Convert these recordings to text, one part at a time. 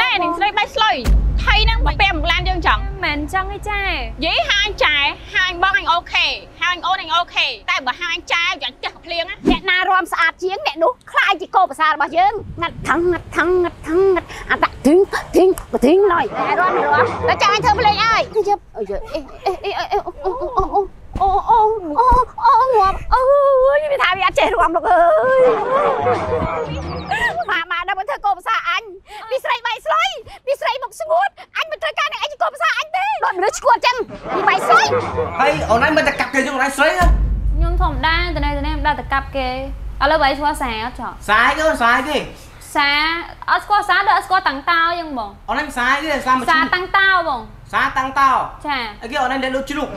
ណែនាងស្រីដៃស្លុយថៃហ្នឹងមកពេលម្លានយើងចង់មិនមែនចឹងទេចានិយាយហាញចែហាញបងអញអូខេហាញអូនអញអូខេតែបើហាញចែយ៉ាងចេះភ្លៀងណាអ្នកណារំស្អាតជាងអ្នកនោះខ្លាយជាកោប្រសារបស់យើងងាត់ថងងាត់ថងងាត់ថងងាត់អាដាក់ធីងធីងបធីងឡយតែរំរំតែចាញ់ធ្វើភ្លេងអើយទៅជិបអើយអេអេអេអេអូអូអូអូអូអូអូងាប់អើយវាថាវាអត់ចេះរំលោកអើយម៉ាម៉ាដល់មកធ្វើកោប្រសាអញពីស្រីបៃស្លុយពីស្រីមុខស្ងួតអញមិនត្រូវការអ្នកឯងជាកោប្រសាអញទេដល់ មនុស្សឈួតចឹងពីបៃស្លុយហើយអូនឯងមិនតែកាប់គេយើងអូនឯងស្រីហ៎ខ្ញុំធម្មតាតនេះតនេះមិនដល់ទៅកាប់គេឥឡូវបើស្គាល់សាអត់ចោះសាយគេអូនសាយគេសាអត់ស្គាល់សាដល់អត់ស្គាល់តាំងតោយ៉ាងបងអូនឯងសាយគេសាមកសាតាំងតោបងសាតាំងតោចាអីគេអូនឯងដែលដូចជ្រូក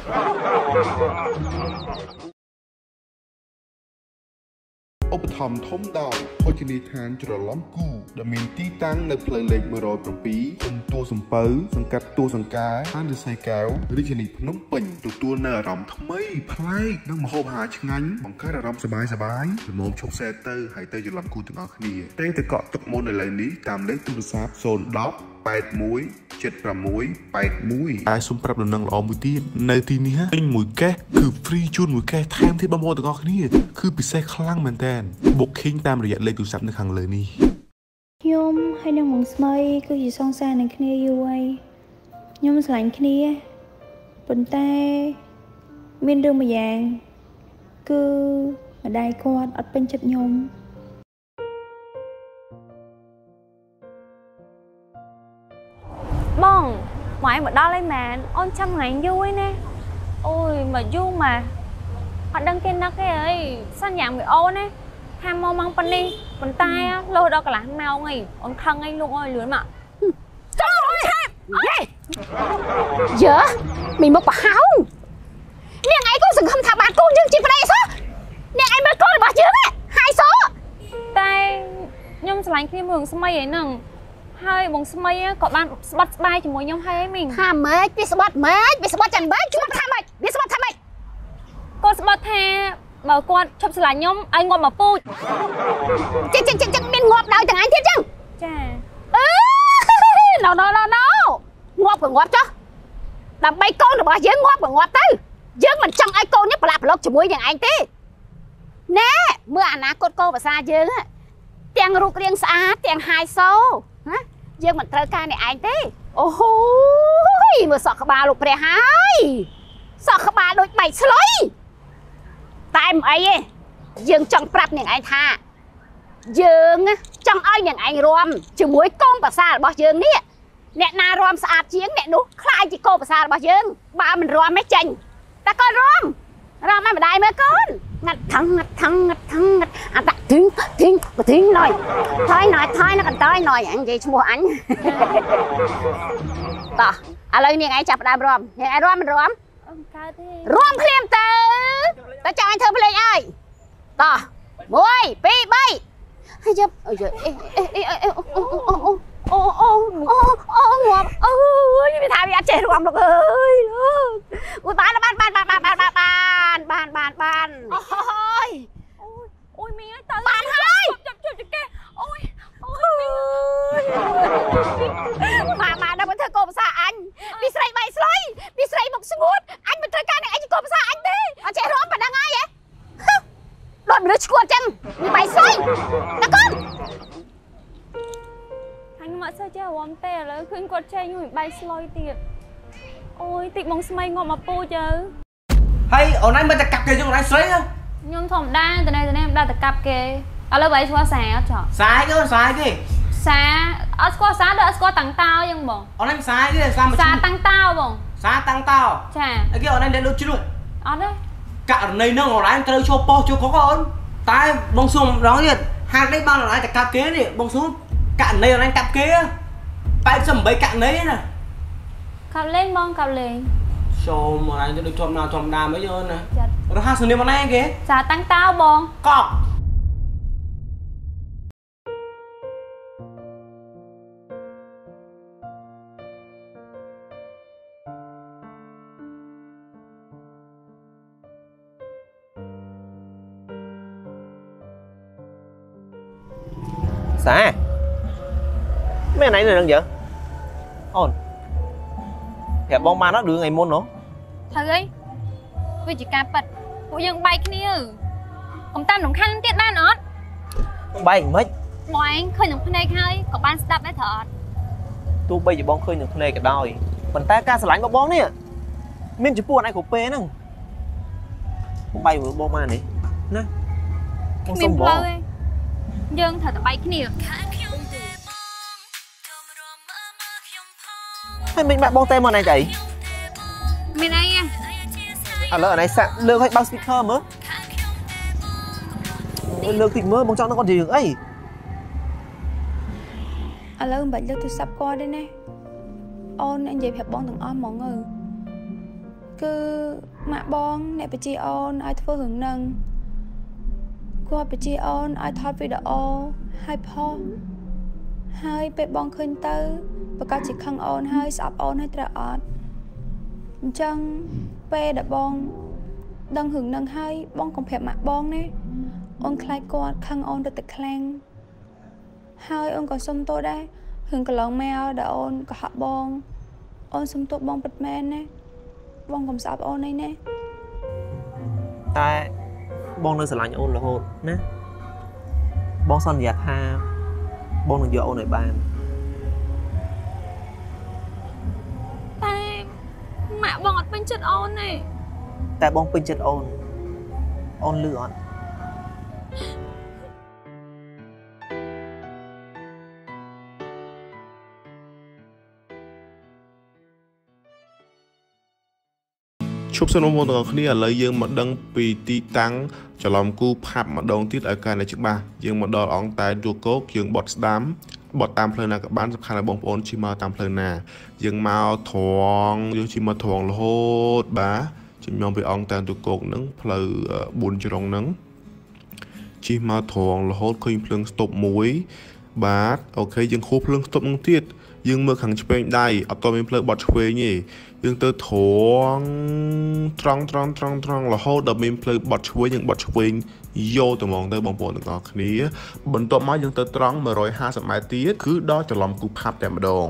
ឧបត្ថម្ភធំដោយភោជនីយដ្ឋានច្រឡំគូដែលមានទីតាំងនៅផ្លូវលេខ107សន្ទួសំពៅសង្កាត់ទួសង្ការខណ្ឌរិស័យកែវរាជធានីភ្នំពេញទទួលនៅអារម្មណ៍ថ្មីប្លែកនិងម្ហូបអាហារឆ្ងាញ់បង្កើតអារម្មណ៍សប្បាយសប្បាយល្មមឈប់សែទៅហើយទៅច្រឡំគូទាំងអស់គ្នាតែទៅកក់ទុកមុនឥឡូវនេះតាមលេខទូរស័ព្ទ010 81 76 81តែសូមប្រាប់ដំណឹងល្អមួយទៀតនៅទីនេះទិញមួយកេសគឺ free ជូនមួយកេសថែមទៀតបងប្អូនទាំងអស់គ្នាគឺពិសេសខ្លាំងមែនតើ Booking តាមរយៈលេខទូរស័ព្ទនៅខាងលើនេះខ្ញុំហើយនឹងបងស្មីគឺជាសង្សារនឹងគ្នាយូរហើយខ្ញុំស្រឡាញ់គ្នាប៉ុន្តែមានរឿងមួយយ៉ាង គឺម្ដាយគាត់អត់ពេញចិត្តខ្ញុំ ម៉ែមកដល់ហើយមែនអូនចាំថ្ងៃយូរហើយណាអូយមកយូរមកអត់ដឹងគេនឹកទេអីសន្យាមួយអូនណាថាមកម៉ោងប៉ុណ្នេះប៉ុន្តែលោដល់កន្លះម៉ោងអីអូនខឹងអីលោកអើយលឿនមកយើមីមុខប្រហោងនាងឯងក៏សង្ឃឹមថាបានកូនយើងជាប្តីសោះនាងឯងមើលកូនរបស់យើងហើយសោតែខ្ញុំឆ្លាញ់គ្នាមួយនឹងស្មីឯហ្នឹង ហើយបងស្មីក៏បានស្បាត់ស្បាយជាមួយខ្ញុំហើយមីងថាម៉េចវាស្បាត់ម៉េចវាស្បាត់ចាំម៉េចជួបថាម៉េចវាស្បាត់ថាម៉េចគាត់ស្បាត់ថាបើគាត់ឈប់ឆ្លាញ់ខ្ញុំឲ្យងាប់មកពូជចឹងចឹងចឹងចឹងមានងាប់ដោយទាំងឯងទៀតចឹងចាអឺណូណូណូណូងាប់ក៏ងាប់ចុះដើម្បីកូនរបស់យើងងាប់ក៏ងាប់ទៅយើងមិនចង់ឲ្យកូននេះប្រឡាក់ប្រឡុកជាមួយនឹងឯងទេណែមើលអនាគតកូនភាសាយើងហ៎ទាំងរូបរាងស្អាតទាំងហាយសូណា យើងមិនត្រូវការអ្នកឯងទេអូហូយមើលសក់ក្បាលលោកព្រះហើយសក់ក្បាលដូចបែកស្លុយតែមិនអីទេយើងចង់ប្រាប់នាងឯងថា យើងចង់ឲ្យអ្នកឯងរំជាមួយកូនប្រសារបស់យើងនេះអ្នកណារំស្អាតជាងអ្នកនោះខ្លាយជាកូនប្រសារបស់យើង បើមិនរំទេចេញតែកូនរំ រំឲ្យម្ដាយមើលកូនងាត់ថងងាត់ថងងាត់ថងងាត់អាដាក់ធីងធីងបធីងណយថយណយថយនៅកន្តើយណយអញនិយាយឈ្មោះអញតោះឥឡូវនាងឯងចាប់ផ្ដើមរំនាងឯងរំមិនរំអត់កើតទេរំភ្លាមទៅតើចង់ឲ្យធ្វើភ្លេងអើយតោះ1 2 3ហើយជប់អើយអេអេអេអេអូអូអូអូអូអូអូងាប់អើយវាថាវាអត់ចេះរួមលោកអើយលោកអូយបានបានបានបានបានបាន បានបានបានបានអូយអូយមីងអើយទៅបានហើយជប់ជប់ជប់គេអូយអូយម៉ាម៉ាដល់មកធ្វើកោភាសាអញពីស្រីបៃស្លុយពីស្រីមុខស្ងួតអញមិនត្រូវការអ្នកឯងជាកោភាសាអញទេអត់ចេះរួមប៉ុណ្ណឹងហើយហ៎ដល់មនុស្សឈួតចឹងពីបៃស្លុយតើកូនខាងខ្ញុំអត់សូវចេះរំទេឥឡូវឃើញគាត់ចេញមួយបែកស្លុយទៀតអូយតិចបងស្មីងាប់មកពូជទៅ ហើយអូនឯងមិនតែកាប់គេយើងអូនឯងស្រីហ៎ខ្ញុំធម្មតាតនេះតនេះមិនដល់ទៅកាប់គេឥឡូវបើស្គាល់សាអត់ចោះសាយគេអូនសាយគេសាអត់ស្គាល់សាដល់អត់ស្គាល់តាំងតោយ៉ាងបងអូនឯងសាយគេសាមកសាតាំងតោបងសាតាំងតោចាអីគេអូនឯងដែលដូចជ្រូកអត់ទេករណីហ្នឹងអូនឯងត្រូវចូលប៉ុស្តិ៍ចូលកកអូនតែបងសុំម្ដងទៀតហាត់នេះបានអូនឯងតែកាប់គេនេះបងសុំករណីអូនឯងកាប់គេ88ករណីណាកាប់លេងបងកាប់លេង ចូលអូនឯងទៅដូចធម្មតាធម្មតាមិនយល់ណាចាត់រហ័សនាមអូនឯងគេសាតាំងតោបងកប់សាមានអីនៅនឹងយើអូន ប្រាប់បងបានដល់រឿងថ្ងៃមុនហ៎ត្រូវអីវាជាការប៉ັດពួកយើងបែកគ្នាកុំតាមរំខានទៀតបានអត់បែកមិនបងឯងឃើញនឹងភ្នែកហើយក៏បានស្ដាប់ដែរត្រូវអត់ទោះបីជាបងឃើញនឹងភ្នែកក៏ដោយប៉ុន្តែការស្រឡាញ់របស់បងនេះមានចំពោះអនឯងគ្រប់ពេលហ្នឹងបងបែកមើលបងបាននេះណាបងគ្មាសុនំផ្បលូងវទេយើងត្រូវតែបែកគ្នា ហើយមិនបាក់បងតែមកណៃទៅអីមានអីហ៎ឥឡូវអនឯងសាក់លើកឲ្យបើក speaker មើលអូយលើកតិចមើលបងចង់នឹងគាត់និយាយរឿងអីឥឡូវមិនបាច់លើកទូរស័ព្ទគាត់ទេណាអូននិយាយប្រាប់បងទាំងអស់ហ្មងទៅគឺម៉ាក់បងអ្នកបជាអូនឲ្យធ្វើរឿងហ្នឹងគាត់បជាអូនឲ្យថតវីដេអូឲ្យផុសហើយពេលបងឃើញទៅ ប្រកាសជាខឹងអូនហើយស្អប់អូនហើយត្រូវអត់អញ្ចឹងពេលដែលបងដឹងរឿងហ្នឹងហើយបងកុំប្រាប់ម៉ាក់បងណាអូនខ្លាចគាត់ខឹងអូនទៅតែខ្លាំងហើយអូនក៏សុំទោសដែររឿងកន្លងមកដែលអូនកុហកបងអូនសុំទោសបងពិតមែនណាបងកុំស្អប់អូនអីណាតែបងនៅស្រឡាញ់អូនរហូតណាបងសន្យាថាបងនឹងយកអូនឲ្យបាន ពេញចិត្តអូនទេតែបងពេញចិត្តអូនអូនលឺអត់ឈប់សិនបងប្អូនទាំងអស់គ្នាឥឡូវយើងមកដឹងពីទីតាំងច្រឡំគូផាប់ម្ដងទៀតឲ្យកាន់តែច្បាស់យើងមកដល់អង្គតែទូកោកយើងបត់ស្ដាំ បត់តាមផ្លូវណាក៏បានសំខាន់ឲ្យបងប្អូនជិះមកតាមផ្លូវណា យើងមកត្រង់យើងជិះមកត្រង់រហូតបាទជំនងពីអង្គតែទូកោកហ្នឹងផ្លូវ4ជ្រុងហ្នឹងជិះមកត្រង់រហូតឃើញភ្លើងស្តុបមួយ បាទអូខេយើងខួរភ្លើងស្តុបហ្នឹងទៀត យើងមើលខាងឆ្វេងដៃអត់តមានផ្លូវបត់ឆ្វេងទេយើងទៅត្រង់ត្រង់ត្រង់ត្រង់ត្រង់រហូតដល់មានផ្លូវបត់ឆ្វេងយើងបត់ឆ្វេងយកទៅហ្មងទៅបងប្អូនទាំងអស់គ្នា បន្ទាប់មកយើងទៅត្រង់150ម៉ែត្រទៀតគឺដល់ច្រឡំគូផាប់តែម្ដង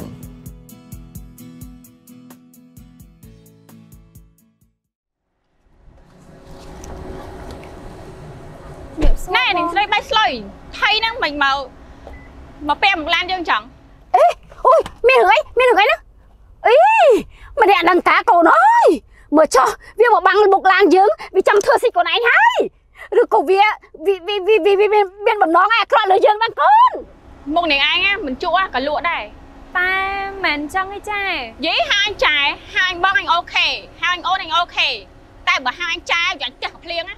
ណែនាងស្រីបែកស្លុយថៃហ្នឹងមិនមកមកពាក់មកឡានយើងចឹងអូយ មានរឿងអីមានរឿងអីណាអីមិនได้ដឹងការកូនអើយមើលចុះវាមកបាំងមុខឡានយើងវាចង់ធ្វើស៊ីកូនឯងហើយឬក៏វាវាវាវាវាវាមានមានបំណងឯអាក្រក់លើយើងដែរកូនមុខនាងឯងណាមិនជក់ក៏លក់ដែរតែមិនអញ្ចឹងទេចានិយាយហាអញចាយហាអញបងអញអូខេហាអញអូនអញអូខេតែបើហាអញចាយយ៉ាងចេះភ្លៀងណា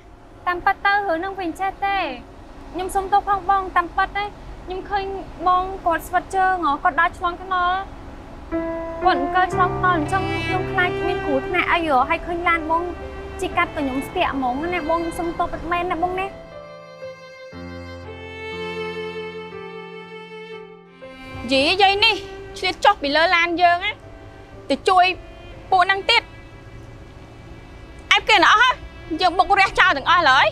តាមប៉ាត់ទៅរឿងហ្នឹងវិញចេះទេខ្ញុំសុំទោសផងបងតាមប៉ាត់ទេ ខ្ញុំឃើញបងគាត់ស្វិតជើងហ៎គាត់ដើរឆ្លងថ្នល់គាត់អង្គើឆ្លងថ្នល់អញ្ចឹងខ្ញុំខ្លាចមានគ្រោះថ្នាក់អីហ៎ហើយឃើញឡានបងជីកាត់ក៏ខ្ញុំស្ទាក់ហ្មងណាបងសុំទោសពិតមែនណាបងណាយីយាយនេះឆ្លៀតចុះពីលើឡានយើងណាទៅជួយពួកហ្នឹងទៀតអែបគេណាអស់ហើយយើងបុករះចោលទាំងអស់ឡើយ